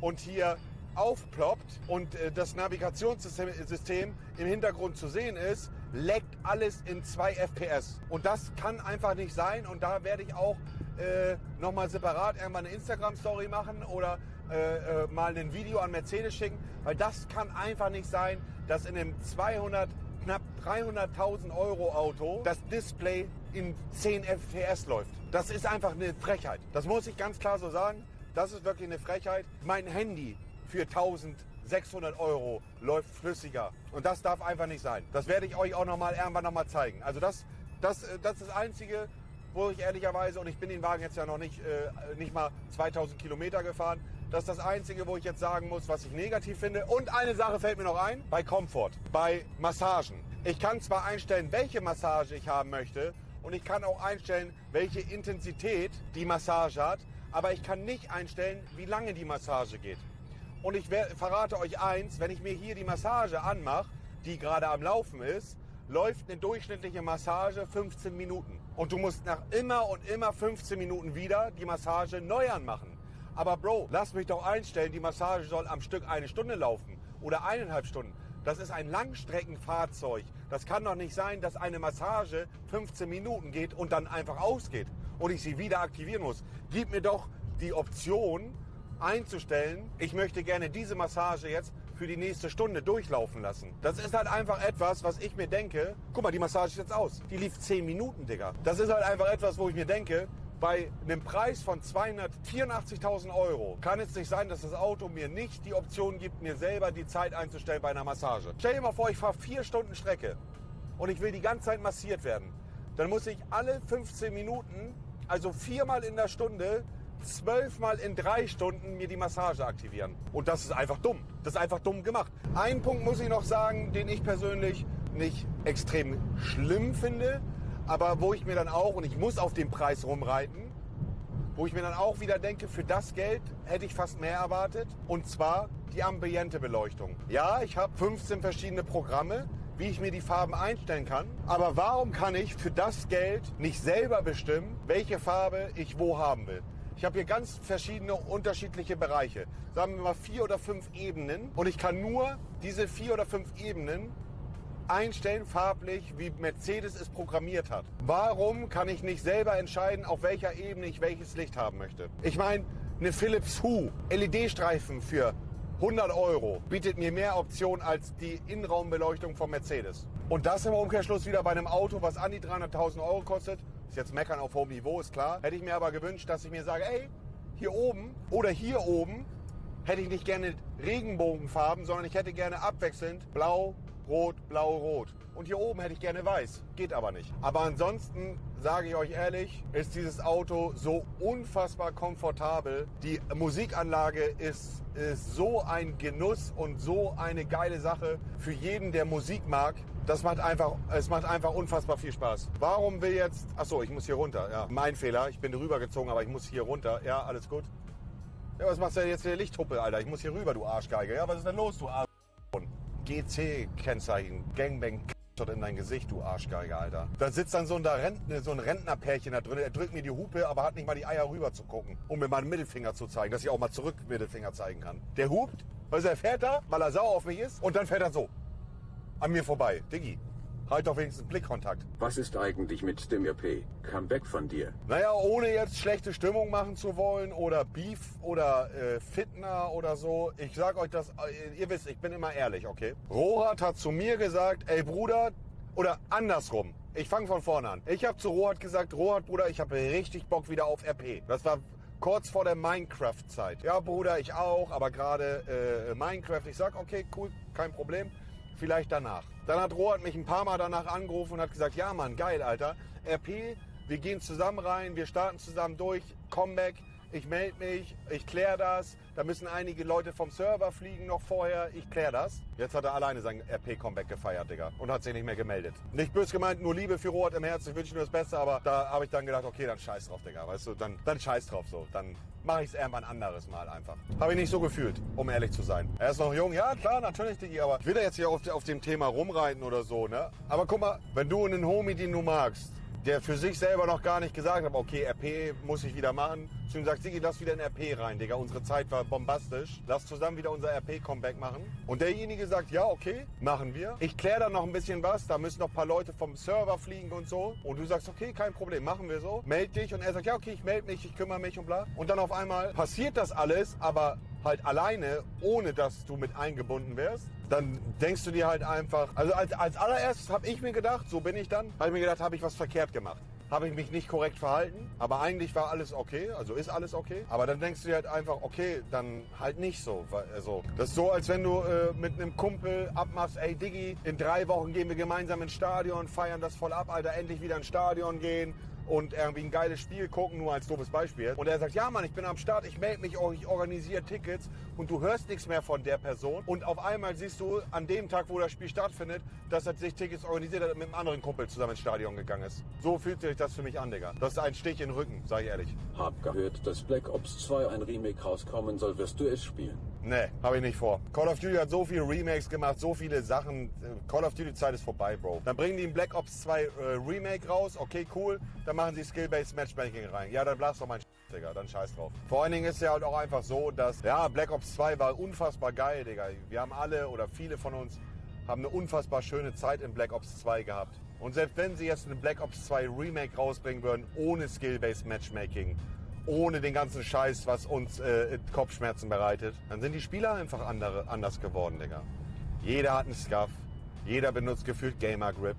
und hier aufploppt und äh, das Navigationssystem im Hintergrund zu sehen ist, leckt alles in 2 FPS. Und das kann einfach nicht sein. Und da werde ich auch äh, nochmal separat irgendwann eine Instagram-Story machen oder äh, äh, mal ein Video an Mercedes schicken, weil das kann einfach nicht sein, dass in einem 200, knapp 300.000 Euro Auto das Display in 10 FPS läuft. Das ist einfach eine Frechheit. Das muss ich ganz klar so sagen. das ist wirklich eine Frechheit. Mein Handy für 1600 Euro läuft flüssiger. Und das darf einfach nicht sein. Das werde ich euch auch noch mal irgendwann noch mal zeigen. Also das, das, äh, das ist das Einzige, wo ich ehrlicherweise, und ich bin den Wagen jetzt ja noch nicht, äh, nicht mal 2000 Kilometer gefahren, das ist das Einzige, wo ich jetzt sagen muss, was ich negativ finde. Und eine Sache fällt mir noch ein, bei Comfort, bei Massagen. Ich kann zwar einstellen, welche Massage ich haben möchte und ich kann auch einstellen, welche Intensität die Massage hat, aber ich kann nicht einstellen, wie lange die Massage geht. Und ich verrate euch eins, wenn ich mir hier die Massage anmache, die gerade am Laufen ist, läuft eine durchschnittliche Massage 15 Minuten. Und du musst nach immer und immer 15 Minuten wieder die Massage neu anmachen. Aber Bro, lass mich doch einstellen, die Massage soll am Stück eine Stunde laufen oder eineinhalb Stunden. Das ist ein Langstreckenfahrzeug. Das kann doch nicht sein, dass eine Massage 15 Minuten geht und dann einfach ausgeht und ich sie wieder aktivieren muss. Gib mir doch die Option einzustellen, ich möchte gerne diese Massage jetzt für die nächste Stunde durchlaufen lassen. Das ist halt einfach etwas, was ich mir denke, guck mal, die Massage ist jetzt aus. Die lief 10 Minuten, Digga. Das ist halt einfach etwas, wo ich mir denke, bei einem Preis von 284.000 Euro kann es nicht sein, dass das Auto mir nicht die Option gibt, mir selber die Zeit einzustellen bei einer Massage. Stell dir mal vor, ich fahre vier Stunden Strecke und ich will die ganze Zeit massiert werden. Dann muss ich alle 15 Minuten, also viermal in der Stunde, zwölfmal in drei Stunden mir die Massage aktivieren. Und das ist einfach dumm. Das ist einfach dumm gemacht. Einen Punkt muss ich noch sagen, den ich persönlich nicht extrem schlimm finde, aber wo ich mir dann auch, und ich muss auf den Preis rumreiten, wo ich mir dann auch wieder denke, für das Geld hätte ich fast mehr erwartet. Und zwar die ambiente Beleuchtung. Ja, ich habe 15 verschiedene Programme, wie ich mir die Farben einstellen kann. Aber warum kann ich für das Geld nicht selber bestimmen, welche Farbe ich wo haben will? Ich habe hier ganz verschiedene unterschiedliche Bereiche. Sagen wir mal vier oder fünf Ebenen. Und ich kann nur diese vier oder fünf Ebenen einstellen farblich, wie Mercedes es programmiert hat. Warum kann ich nicht selber entscheiden, auf welcher Ebene ich welches Licht haben möchte? Ich meine, eine Philips Hue LED-Streifen für 100 Euro bietet mir mehr Optionen als die Innenraumbeleuchtung von Mercedes. Und das im Umkehrschluss wieder bei einem Auto, was an die 300.000 Euro kostet. Ist jetzt meckern auf hohem Niveau, ist klar. Hätte ich mir aber gewünscht, dass ich mir sage, ey, hier oben oder hier oben hätte ich nicht gerne Regenbogenfarben, sondern ich hätte gerne abwechselnd blau, rot, blau, rot. Und hier oben hätte ich gerne weiß. Geht aber nicht. Aber ansonsten sage ich euch ehrlich, ist dieses Auto so unfassbar komfortabel. Die Musikanlage ist, ist so ein Genuss und so eine geile Sache für jeden, der Musik mag. Das macht einfach, es macht einfach unfassbar viel Spaß. Warum will jetzt, ach so, ich muss hier runter, ja. Mein Fehler, ich bin rübergezogen, aber ich muss hier runter. Ja, alles gut. Ja, was machst du denn jetzt für Lichthuppe, Alter? Ich muss hier rüber, du Arschgeige. Ja, was ist denn los, du Arsch? GC-Kennzeichen, Gangbang in dein Gesicht, du Arschgeige, Alter. Da sitzt dann so ein, Rentner, so ein Rentnerpärchen da drin, er drückt mir die Hupe, aber hat nicht mal die Eier rüber zu gucken, um mir meinen Mittelfinger zu zeigen, dass ich auch mal zurück Mittelfinger zeigen kann. Der hupt, also er fährt da, weil er sauer auf mich ist, und dann fährt er so. An mir vorbei. Diggi, Halt doch wenigstens Blickkontakt. Was ist eigentlich mit dem RP? Kam weg von dir. Naja, ohne jetzt schlechte Stimmung machen zu wollen oder Beef oder äh, Fitner oder so. Ich sag euch das, äh, ihr wisst, ich bin immer ehrlich, okay? Rohat hat zu mir gesagt, ey Bruder, oder andersrum. Ich fange von vorne an. Ich habe zu Rohat gesagt, Rohat Bruder, ich habe richtig Bock wieder auf RP. Das war kurz vor der Minecraft-Zeit. Ja, Bruder, ich auch, aber gerade äh, Minecraft. Ich sag, okay, cool, kein Problem vielleicht danach. Dann hat Rohat mich ein paar Mal danach angerufen und hat gesagt, ja Mann, geil, Alter. RP, wir gehen zusammen rein, wir starten zusammen durch, Comeback, ich melde mich, ich kläre das. Da müssen einige Leute vom Server fliegen noch vorher, ich kläre das. Jetzt hat er alleine sein RP-Comeback gefeiert, Digga. Und hat sich nicht mehr gemeldet. Nicht böse gemeint, nur Liebe für Rohat im Herzen, ich wünsche nur das Beste, aber da habe ich dann gedacht, okay, dann scheiß drauf, Digga. Weißt du, dann, dann scheiß drauf so. Dann mache ich es irgendwann anderes Mal einfach. Habe ich nicht so gefühlt, um ehrlich zu sein. Er ist noch jung, ja klar, natürlich, Diggi, aber ich will da jetzt hier auf, auf dem Thema rumreiten oder so, ne? Aber guck mal, wenn du einen Homie, den du magst, der für sich selber noch gar nicht gesagt hat, okay, RP muss ich wieder machen. Zu ihm sagt, Sigi, lass wieder in RP rein, Digga. Unsere Zeit war bombastisch. Lass zusammen wieder unser RP-Comeback machen. Und derjenige sagt, ja, okay, machen wir. Ich kläre dann noch ein bisschen was. Da müssen noch ein paar Leute vom Server fliegen und so. Und du sagst, okay, kein Problem, machen wir so. Meld dich. Und er sagt, ja, okay, ich melde mich, ich kümmere mich und bla. Und dann auf einmal passiert das alles, aber halt alleine, ohne dass du mit eingebunden wärst, dann denkst du dir halt einfach, also als, als allererstes habe ich mir gedacht, so bin ich dann, habe ich mir gedacht, habe ich was verkehrt gemacht. habe ich mich nicht korrekt verhalten, aber eigentlich war alles okay, also ist alles okay. Aber dann denkst du dir halt einfach, okay, dann halt nicht so. Also, das ist so, als wenn du äh, mit einem Kumpel abmachst, ey Diggi, in drei Wochen gehen wir gemeinsam ins Stadion, feiern das voll ab, Alter, endlich wieder ins Stadion gehen und irgendwie ein geiles Spiel gucken, nur als doofes Beispiel. Und er sagt, ja Mann, ich bin am Start, ich melde mich, ich organisiere Tickets und du hörst nichts mehr von der Person. Und auf einmal siehst du an dem Tag, wo das Spiel stattfindet, dass er sich Tickets organisiert hat und mit einem anderen Kumpel zusammen ins Stadion gegangen ist. So fühlt sich das für mich an, Digga. Das ist ein Stich in den Rücken, sag ich ehrlich. Hab gehört, dass Black Ops 2 ein Remake rauskommen soll. Wirst du es spielen? Nee, habe ich nicht vor. Call of Duty hat so viele Remakes gemacht, so viele Sachen. Call of Duty Zeit ist vorbei, Bro. Dann bringen die ein Black Ops 2 äh, Remake raus, okay, cool. Dann machen sie Skill-Based Matchmaking rein. Ja, dann blast doch mein Digga, dann scheiß drauf. Vor allen Dingen ist ja halt auch einfach so, dass, ja, Black Ops 2 war unfassbar geil, Digga. Wir haben alle oder viele von uns haben eine unfassbar schöne Zeit in Black Ops 2 gehabt. Und selbst wenn sie jetzt eine Black Ops 2 Remake rausbringen würden, ohne Skill-Based Matchmaking, ohne den ganzen Scheiß, was uns äh, Kopfschmerzen bereitet, dann sind die Spieler einfach andere, anders geworden, Digga. Jeder hat einen Scuff, jeder benutzt gefühlt Gamer Grip,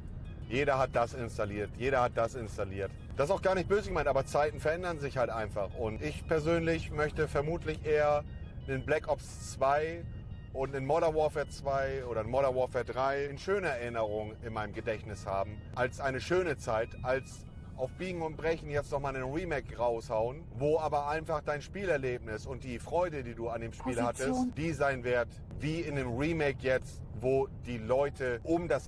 jeder hat das installiert, jeder hat das installiert. Das ist auch gar nicht böse gemeint, aber Zeiten verändern sich halt einfach. Und ich persönlich möchte vermutlich eher einen Black Ops 2 und einen Modern Warfare 2 oder einen Modern Warfare 3 in schöner Erinnerung in meinem Gedächtnis haben, als eine schöne Zeit, als auf Biegen und Brechen jetzt nochmal einen Remake raushauen, wo aber einfach dein Spielerlebnis und die Freude, die du an dem Spiel Position. hattest, die sein wird, wie in einem Remake jetzt, wo die Leute um das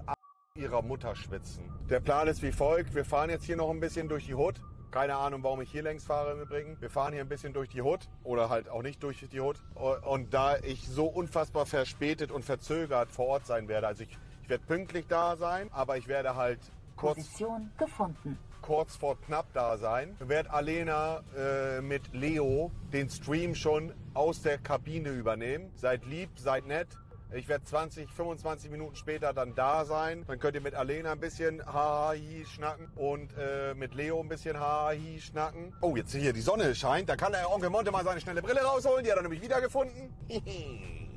ihrer Mutter schwitzen. Der Plan ist wie folgt. Wir fahren jetzt hier noch ein bisschen durch die Hood. Keine Ahnung, warum ich hier längs fahre im Übrigen. Wir fahren hier ein bisschen durch die Hood oder halt auch nicht durch die Hood. Und da ich so unfassbar verspätet und verzögert vor Ort sein werde, also ich, ich werde pünktlich da sein, aber ich werde halt kurz Position gefunden. kurz vor knapp da sein, wird Alena äh, mit Leo den Stream schon aus der Kabine übernehmen. Seid lieb, seid nett. Ich werde 20, 25 Minuten später dann da sein. Dann könnt ihr mit Alena ein bisschen Hahi schnacken und äh, mit Leo ein bisschen Hahi schnacken. Oh, jetzt hier die Sonne scheint. Da kann der Onkel Monte mal seine schnelle Brille rausholen. Die hat er nämlich wiedergefunden.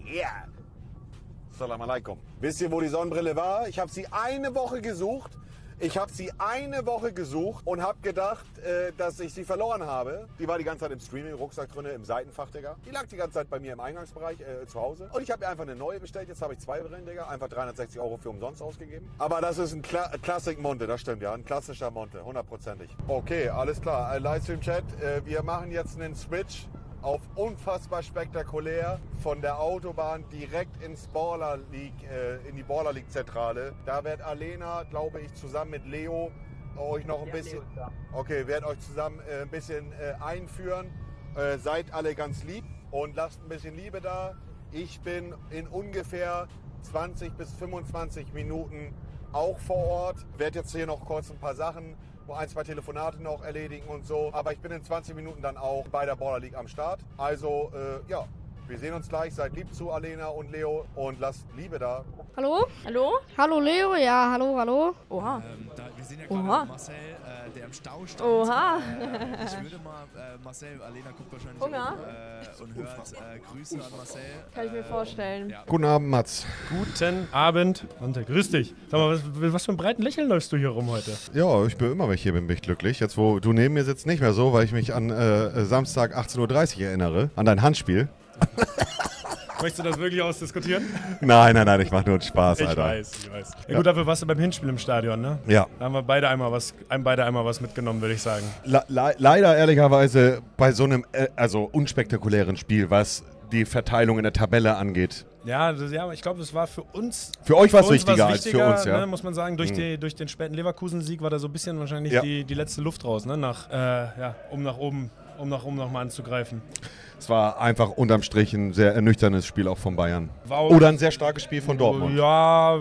Ja. Salam alaikum. Wisst ihr, wo die Sonnenbrille war? Ich habe sie eine Woche gesucht. Ich habe sie eine Woche gesucht und habe gedacht, äh, dass ich sie verloren habe. Die war die ganze Zeit im Streaming-Rucksack drin, im Seitenfach, Digga. Die lag die ganze Zeit bei mir im Eingangsbereich äh, zu Hause. Und ich habe mir einfach eine neue bestellt. Jetzt habe ich zwei Brillen, Digga. Einfach 360 Euro für umsonst ausgegeben. Aber das ist ein Kla Classic Monte, das stimmt, ja. Ein klassischer Monte, hundertprozentig. Okay, alles klar. Äh, Livestream-Chat. Äh, wir machen jetzt einen Switch auf unfassbar spektakulär von der Autobahn direkt ins Baller League, äh, in die Baller League Zentrale. Da wird Alena, glaube ich, zusammen mit Leo euch noch ein bisschen, okay, wird euch zusammen äh, ein bisschen äh, einführen. Äh, seid alle ganz lieb und lasst ein bisschen Liebe da. Ich bin in ungefähr 20 bis 25 Minuten auch vor Ort. Werde jetzt hier noch kurz ein paar Sachen, ein, zwei Telefonate noch erledigen und so. Aber ich bin in 20 Minuten dann auch bei der Border League am Start. Also, äh, ja, wir sehen uns gleich. Seid lieb zu Alena und Leo und lasst Liebe da. Hallo? Hallo? Hallo Leo, ja, hallo, hallo. Oha. Ähm, da, wir sehen ja Oha. gerade Marcel, äh, der im Stau stand. Oha. Äh, ich würde mal, äh, Marcel, Alena guckt wahrscheinlich Hunger? auch, äh, und hört äh, Grüße an Marcel. Kann ich mir Äh, vorstellen. Ja. Guten Abend, Mats. Guten Abend. Ante, grüß dich. Sag mal, was, was für ein breiten Lächeln läufst du hier rum heute? Ja, ich bin immer, wenn ich hier bin, bin ich glücklich. Jetzt, wo du neben mir sitzt, nicht mehr so, weil ich mich an äh, Samstag 18.30 Uhr erinnere, an dein Handspiel. Möchtest du das wirklich ausdiskutieren? Nein, nein, nein, ich mache nur einen Spaß, Ich Alter. weiß, ich weiß. Ja, gut, dafür warst du beim Hinspiel im Stadion, ne? Ja. Da haben wir beide einmal was, beide einmal was mitgenommen, würde ich sagen. Le le leider ehrlicherweise bei so einem äh, also unspektakulären Spiel, was die Verteilung in der Tabelle angeht. Ja, das, ja ich glaube, es war für uns. Für euch für uns wichtiger als für uns, ja. Ne, muss man sagen, durch, Mhm. die, durch den späten Leverkusen-Sieg war da so ein bisschen wahrscheinlich Ja. die, die letzte Luft raus, ne? Nach, äh, ja, um nach oben, um nach oben nochmal anzugreifen. Es war einfach unterm Strich ein sehr ernüchterndes Spiel auch von Bayern. Auch- Oder ein sehr starkes Spiel von Dortmund. Ja,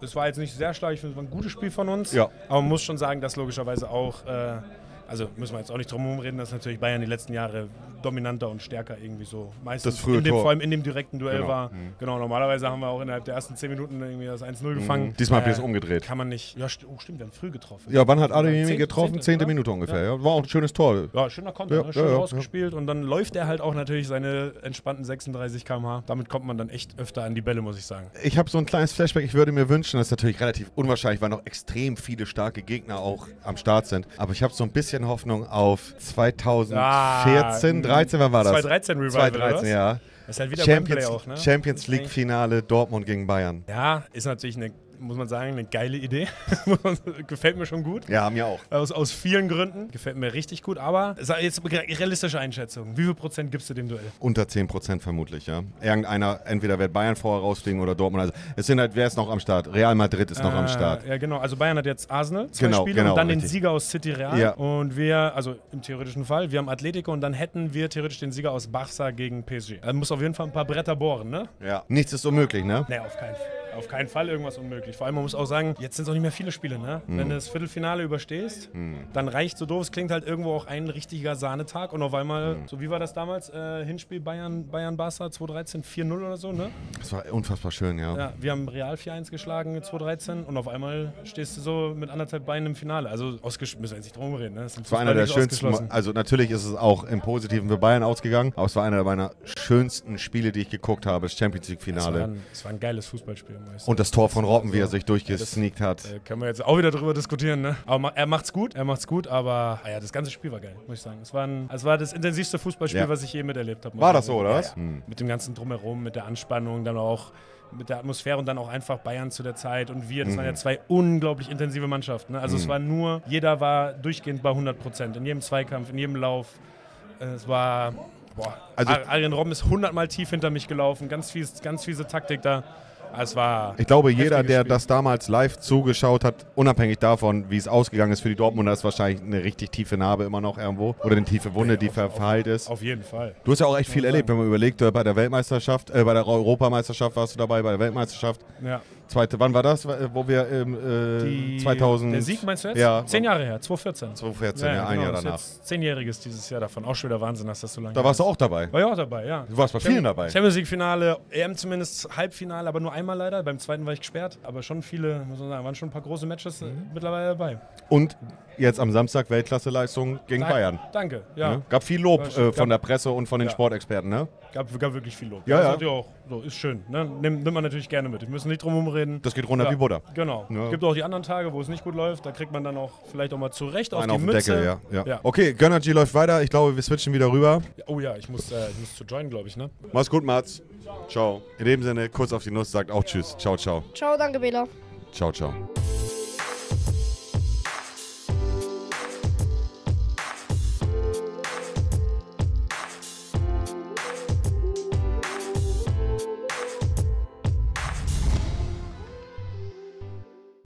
es war jetzt nicht sehr stark, ich finde, es war ein gutes Spiel von uns. Ja. Aber man muss schon sagen, dass logischerweise auch äh, also müssen wir jetzt auch nicht drum herum reden, dass natürlich Bayern die letzten Jahre dominanter und stärker irgendwie so meistens Das in dem, Tor. vor allem in dem direkten Duell Genau. war. Mhm. Genau, normalerweise haben wir auch innerhalb der ersten 10 Minuten irgendwie das 1-0 gefangen. Mhm. Diesmal habt ihr Äh, es umgedreht. Kann man nicht. Ja, st oh, stimmt, wir haben früh getroffen. Ja, wann hat Adeyemi getroffen? zehnte, Zehnte? Minute ungefähr. Ja. War auch ein schönes Tor. Ja, schöner Konter, Ja, ne? schön ja, ja, rausgespielt und dann läuft er halt auch natürlich seine entspannten 36 km/h. Damit kommt man dann echt öfter an die Bälle, muss ich sagen. Ich habe so ein kleines Flashback. Ich würde mir wünschen, das ist natürlich relativ unwahrscheinlich, weil noch extrem viele starke Gegner auch am Start sind. Aber ich habe so ein bisschen Hoffnung auf 2014, 13, wann war das? 2013 Revival, 2013, oder was? ja. Das ist halt wieder Champions, auch, ne? Champions League Finale Dortmund gegen Bayern. Ja, ist natürlich eine, muss man sagen, eine geile Idee. Gefällt mir schon gut. Ja, mir auch. Aus, aus vielen Gründen. Gefällt mir richtig gut. Aber jetzt realistische Einschätzung. Wie viel Prozent gibst du dem Duell? Unter 10% vermutlich, ja. Irgendeiner, entweder wird Bayern vorher rausfliegen oder Dortmund. Also es sind halt, wer ist noch am Start? Real Madrid ist noch am Äh, Start. Ja, genau. Also Bayern hat jetzt Arsenal, zwei Genau, Spiele genau, und dann richtig. den Sieger aus City Real. Ja. Und wir, also im theoretischen Fall, wir haben Atletico und dann hätten wir theoretisch den Sieger aus Barça gegen PSG. Also muss auf jeden Fall ein paar Bretter bohren, ne? Ja. Nichts ist unmöglich, ne? Nee, auf keinen Fall. Auf keinen Fall irgendwas unmöglich. Vor allem, man muss auch sagen, jetzt sind es auch nicht mehr viele Spiele, ne? Mhm. Wenn du das Viertelfinale überstehst, dann reicht so doof, es klingt halt irgendwo auch ein richtiger Sahnetag und auf einmal, Mhm. so wie war das damals, äh, Hinspiel Bayern, Bayern Barca 2013, 4-0 oder so, ne? Das war unfassbar schön, ja. Ja, wir haben Real 4-1 geschlagen 2013 und auf einmal stehst du so mit anderthalb Beinen im Finale. Also ausgesch müssen wir jetzt nicht drum reden, ne? Das Es war einer der schönsten, also natürlich ist es auch im Positiven für Bayern ausgegangen, aber es war einer meiner schönsten Spiele, die ich geguckt habe, das Champions League Es war, war ein geiles Fußballspiel. Und das Tor von Robben, wie er Also, sich durchgesneakt hat. Äh, können wir jetzt auch wieder drüber diskutieren, ne? Aber er macht's gut, er macht's gut, aber ah ja, das ganze Spiel war geil, muss ich sagen. Es war, ein, es war das intensivste Fußballspiel, Ja. was ich je miterlebt habe. War das so, oder was? Hm. Mit dem ganzen Drumherum, mit der Anspannung, dann auch mit der Atmosphäre und dann auch einfach Bayern zu der Zeit und wir. Das Mhm. waren ja zwei unglaublich intensive Mannschaften. Ne? Also es Mhm. war nur, jeder war durchgehend bei 100 Prozent. In jedem Zweikampf, in jedem Lauf. Äh, Es war, boah, Also- Ar- Arjen Robben ist 100 Mal tief hinter mich gelaufen. Ganz, fies, ganz fiese Taktik da. Es war Ich glaube, jeder, der Spiel. das damals live zugeschaut hat, unabhängig davon, wie es ausgegangen ist für die Dortmunder, ist wahrscheinlich eine richtig tiefe Narbe immer noch irgendwo. Oder eine tiefe Wunde, die ver verheilt ist. Auf jeden Fall. Du hast ja auch echt viel erlebt, wenn man überlegt, äh, bei der Weltmeisterschaft, äh, bei der Europameisterschaft warst du dabei, bei der Weltmeisterschaft. Ja. Zweite, wann war das, äh, wo wir ähm, äh, Die, 2000... Der Sieg meinst du jetzt? Ja. Zehn Jahre her, 2014. 2014, ja, ein genau, Jahr danach. Zehnjähriges dieses Jahr davon. Auch schon wieder Wahnsinn, dass das so lange Da warst du auch dabei. War ja auch dabei, ja. Du warst bei vielen dabei. Champions League Finale, EM zumindest Halbfinale, aber nur einmal leider. Beim zweiten war ich gesperrt. Aber schon viele, muss man sagen, waren schon ein paar große Matches äh, Mhm. mittlerweile dabei. Und jetzt am Samstag Weltklasseleistung gegen Dank- Bayern. Danke, ja. Ne? Gab viel Lob äh, von der Presse und von den Ja. Sportexperten, ne? Gab, gab wirklich viel Lob. Ja, das ja. auch, so, ist schön. Ne? Nimmt, nimmt man natürlich gerne mit. Wir müssen nicht drum herum reden. Das geht runter ja, wie Butter. Genau. Ja. Gibt auch die anderen Tage, wo es nicht gut läuft. Da kriegt man dann auch vielleicht auch mal zurecht auf Einen die auf den Mütze. Deckel, ja, ja. Ja. Okay, Gönnergy läuft weiter. Ich glaube, wir switchen wieder rüber. Oh ja, ich muss, äh, ich muss zu joinen, glaube ich, ne? Mach's gut, Mats. Ciao. In dem Sinne, kurz auf die Nuss, sagt auch Tschüss. Ciao, ciao. Ciao, danke, Bela. Ciao, ciao.